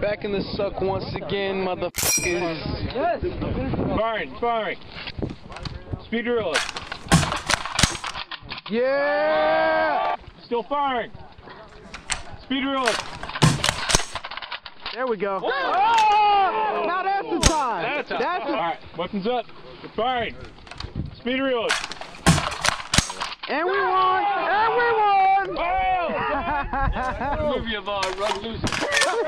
Back in the suck once again, motherfuckers. Yes. Firing, firing. Speed reload. Yeah! Still firing. Speed reload. There we go. Oh! Now that's the time. That's, That's All the, right, weapons up. You're firing. Speed reload. and we won! And we won! Wow! Move you, Run loose.